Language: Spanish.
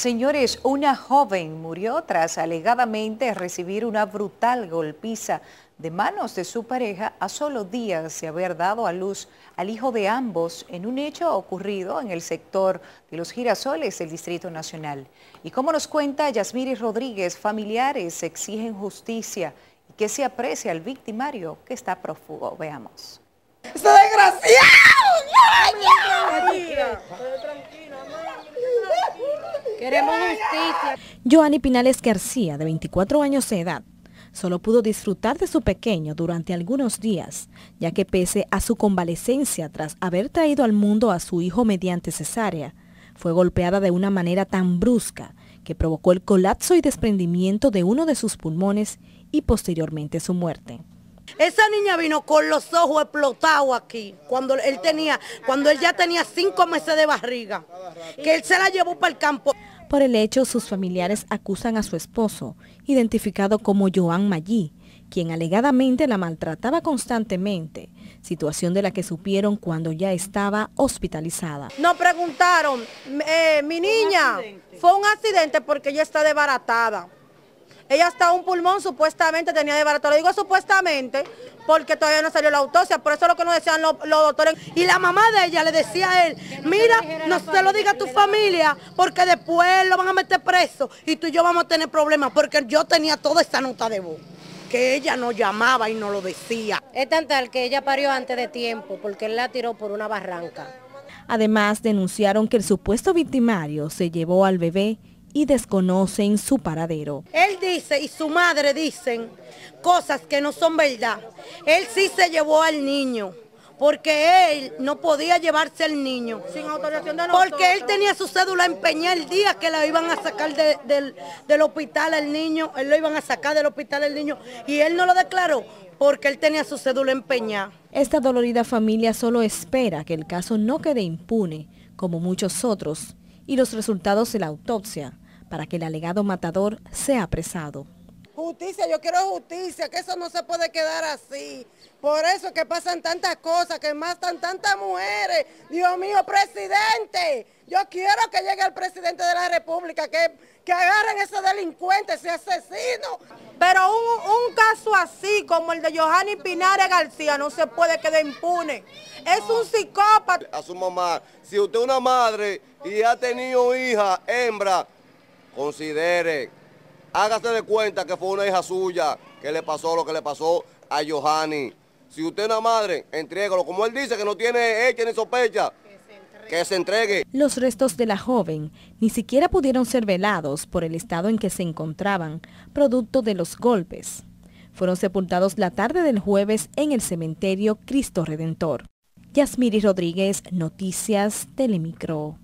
Señores, una joven murió tras alegadamente recibir una brutal golpiza de manos de su pareja a solo días de haber dado a luz al hijo de ambos en un hecho ocurrido en el sector de los girasoles del Distrito Nacional. Y como nos cuenta Yasmiri Rodríguez, familiares exigen justicia y que se aprecie al victimario que está prófugo. Veamos. Queremos justicia. Joanny Pinales García, de 24 años de edad, solo pudo disfrutar de su pequeño durante algunos días, ya que pese a su convalecencia tras haber traído al mundo a su hijo mediante cesárea, fue golpeada de una manera tan brusca que provocó el colapso y desprendimiento de uno de sus pulmones y posteriormente su muerte. Esa niña vino con los ojos explotados aquí, cuando él tenía, cuando él ya tenía cinco meses de barriga, que él se la llevó para el campo. Por el hecho, sus familiares acusan a su esposo, identificado como Joan Maggi, quien alegadamente la maltrataba constantemente, situación de la que supieron cuando ya estaba hospitalizada. Nos preguntaron, eh, mi niña, fue un accidente porque ella está desbaratada. Ella está un pulmón, supuestamente tenía desbaratado. Lo digo supuestamente porque todavía no salió la autopsia, por eso es lo que nos decían los, doctores. Y la mamá de ella le decía a él, mira, no se lo diga a tu familia, porque después lo van a meter preso y tú y yo vamos a tener problemas, porque yo tenía toda esta nota de voz que ella no llamaba y no lo decía. Es tan tal que ella parió antes de tiempo, porque él la tiró por una barranca. Además, denunciaron que el supuesto victimario se llevó al bebé y desconocen su paradero. Él dice y su madre dicen cosas que no son verdad. Él sí se llevó al niño porque él no podía llevarse al niño. Sin autorización de nosotros. Porque él tenía su cédula empeñada el día que la iban a sacar del, del hospital al niño, él lo iban a sacar del hospital al niño y él no lo declaró porque él tenía su cédula empeñada. Esta dolorida familia solo espera que el caso no quede impune, como muchos otros, y los resultados de la autopsia para que el alegado matador sea apresado. Justicia, yo quiero justicia, que eso no se puede quedar así. Por eso que pasan tantas cosas, que matan tantas mujeres. Dios mío, presidente, yo quiero que llegue el presidente de la República, que, que agarren esos delincuentes, ese asesino. Pero un, un, caso así como el de Johanny Pinares García no se puede quedar impune. Es un psicópata. A su mamá, si usted es una madre y ha tenido hija, hembra, considere, hágase de cuenta que fue una hija suya que le pasó lo que le pasó a Johanny. Si usted es una madre, entrégalo. Como él dice que no tiene hecha ni sospecha, que se entregue. Los restos de la joven ni siquiera pudieron ser velados por el estado en que se encontraban, producto de los golpes. Fueron sepultados la tarde del jueves en el cementerio Cristo Redentor. Yasmiri Rodríguez, Noticias Telemicro.